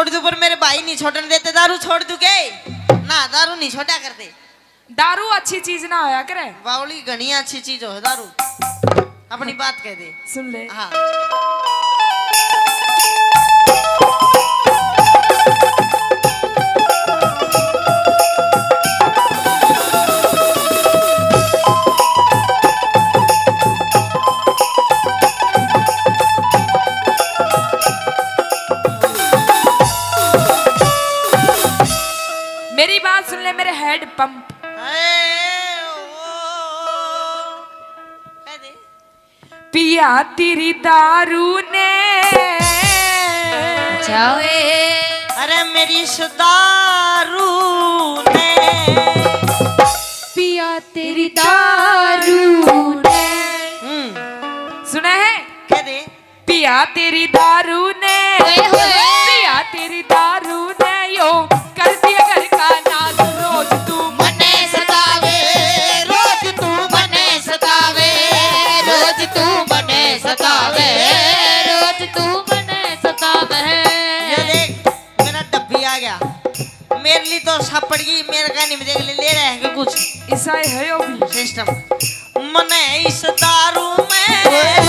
छोड़ दू पर मेरे भाई नहीं छोड़ने देते दारू छोड़ दू के? ना दारू नहीं छोड़ा करते। दारू अच्छी चीज़ ना होया करे। बावली घनी अच्छी चीज़ हो दारू। अपनी बात कह दे। सुन ले। हाँ। पिया तेरी दारू ने। जावे अरे मेरी सुदारू ने। पिया तेरी दारू ने। हम्म, सुना है? कह दे पिया तेरी दारू ने। होए होए। इस दारू में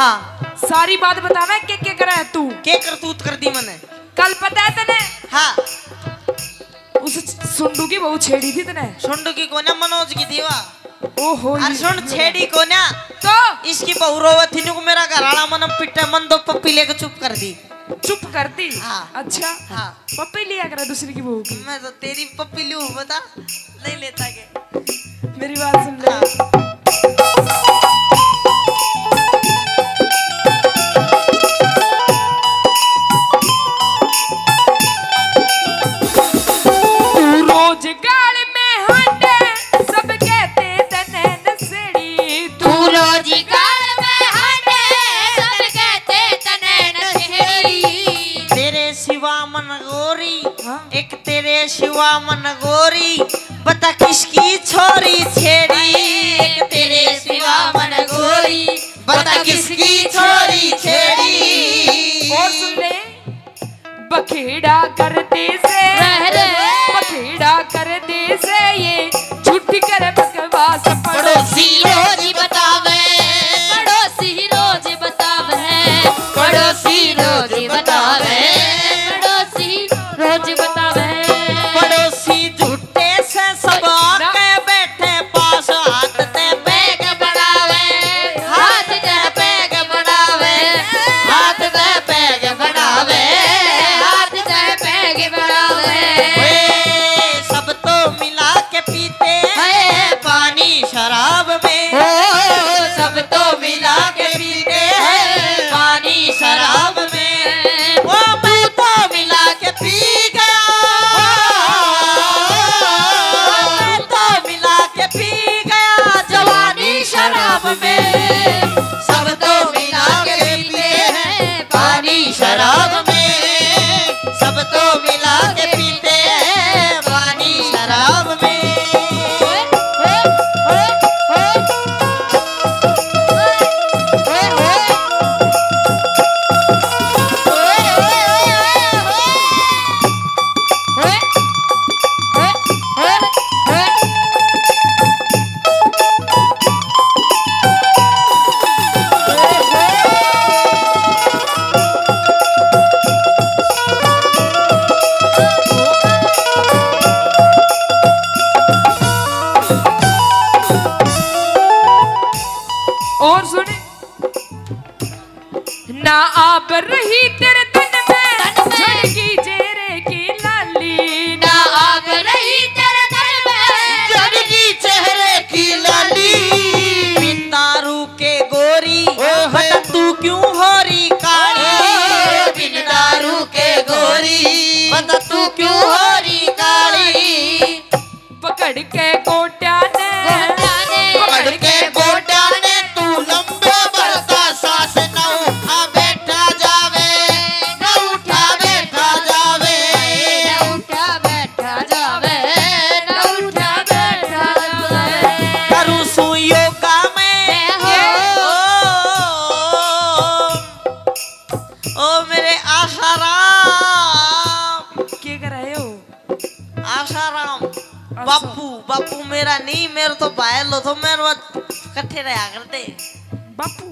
है। सारी बात बतावे के के कर है तू? के करतूत कर दी मैंने? कल पता है तने? हाँ। उस सुंडू की बहू छेड़ी थी तने? सुंडू की कोना मनोज की थी दीवा ओहो अरे सुन छेड़ी कोना? तो? इसकी बहू रोवत थी नुक मेरा घराला मन पिटे मन दो पप्पी लेके चुप कर दी। चुप करती हाँ। अच्छा। हाँ। पप्पी लिया करा दूसरी की बहू की। मैं तो तेरी पप्पी लू बता। नहीं लेता मन गोरी हाँ? एक तेरे शिवा मन गोरी बता किसकी छोरी छेड़ी एक तेरे शिवा मन गोरी बता किसकी छोरी छेड़ी और सुन ले बखेड़ा करते पकड़ के गोट्या ने गोट्या के तू लंबे बढ़ता सांस न उठा बैठा जावे न उठा बैठा जावे। न उठा बैठा जावे न उठा बैठा जावे। करूँ योगा में? हो। ओ, ओ मेरे आशाराम बापू बापू मेरा नहीं मेरे तो भाई लो तो मेरे इकट्ठे रहा करते। बापू।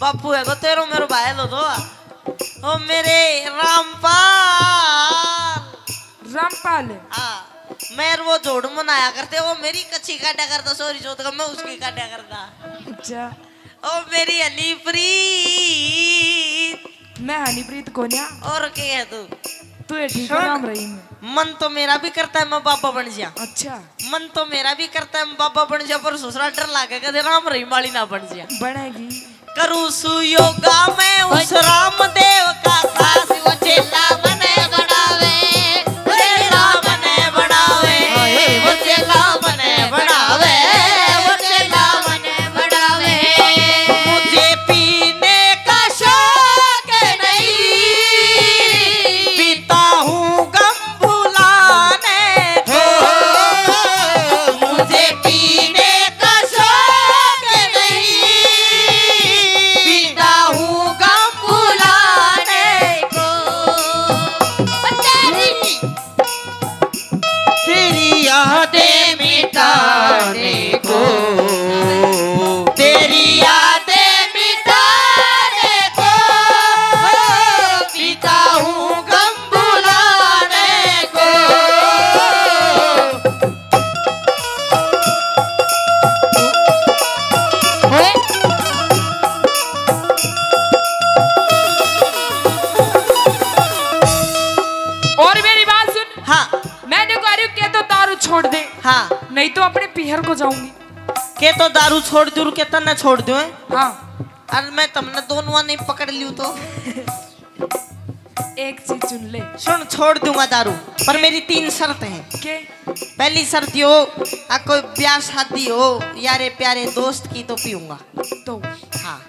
बापू है को तेरो मेरो भाई लो तो। ओ मेरे रामपाल। रामपाल। हाँ मैं वो जोड़ मनाया करते वो मेरी कच्ची काटा करता सॉरी चौथ का मैं उसकी काटा करता। अच्छा। ओ मेरी अली प्रीत मैं हनीप्रीत कोन्या। और के है तू? तू ये ठीक है राम रहीम। मन तो मेरा भी करता है मैं बाबा बन जा। अच्छा। मन तो मेरा भी करता है मैं बाबा बन जा पर दूसरा डर लागे कदे राम रहीम वाली ना बन जा। बनेगी। करूँ सुयोगा में उस राम देव का सास वो चेला तेरी तो को जाऊँगी। के तो दारू छोड़ दूँ के तन्ने छोड़ दूँ हाँ? अरे मैं तुमने दोनों नहीं पकड़ लियो तो। एक चीज़ चुन ले। सुन छोड़ दूँगा दारू पर मेरी तीन शर्त हैं। के? पहली शर्त ये हो आ कोई ब्याह शादी हो यारे प्यारे दोस्त की तो पीऊँगा। तो? हाँ।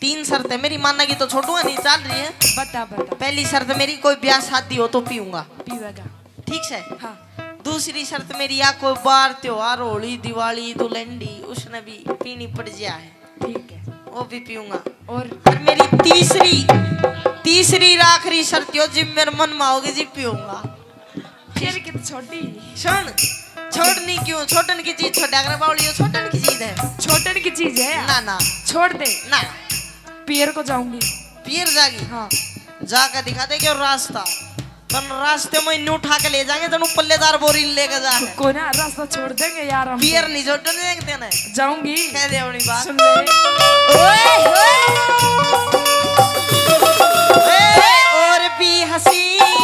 तीन शर्त है मेरी माना की तो छोड़ूँगा नहीं चल रही है। बता बता। पहली शर्त मेरी कोई ब्याह शादी हो तो पीऊँगा। पीवेगा। ठीक से? हाँ। दूसरी शर्त मेरी या कोई बार त्योहार होली दिवाली दुलंडी उसने भी पीनी पड़ जाए। ठीक है। वो भी पीऊँगा। और? और मेरी तीसरी तीसरी आखिरी शर्त यो जिम मेरे मन में आओगे जी पीऊँगा। फिर कितनी छोटी? सुन छोड़नी क्यों? छोटन की चीज़ छोटा अगर बावली हो छोटन की चीज़ है। छोटन की चीज़ है? ना ना। छोड़ दे। ना। पियर को जाऊँगी। पियर जागी? हाँ। जाकर दिखा दे क्यों रास्ता। तन रास्ते में इन्हें उठा के ले जाएँगे तनु पल्लेदार बोरी लेके जा को ना रास्ता छोड़ देंगे यार हम पियर नहीं छोड़ देंगे ना जाऊँगी। कह दे अपनी बात। सुन ले। ओए ओए। और भी हसीन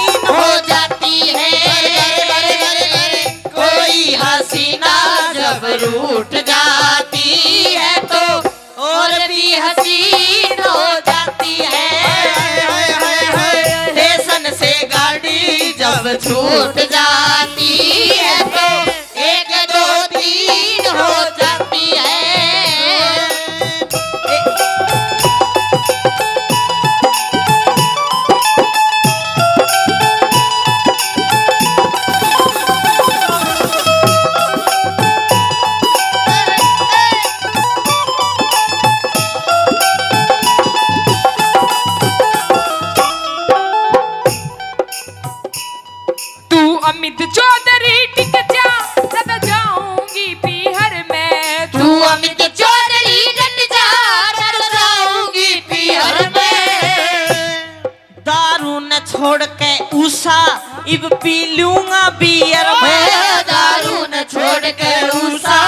छूट जाती अमित चौधरी टिक जा जाऊँगी पीहर में। तू अमित चौधरी डट जा जाऊँगी पियर में। दारू न छोड़ के उषा इब पी लूँगा बियर में। दारू न छोड़ के उषा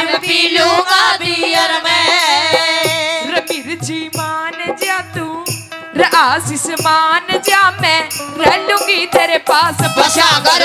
अब पी लूँगा बियर में। रमीर जी मान जा तू आशीष मान जा मैं। रह लूँगी तेरे पास बसा घर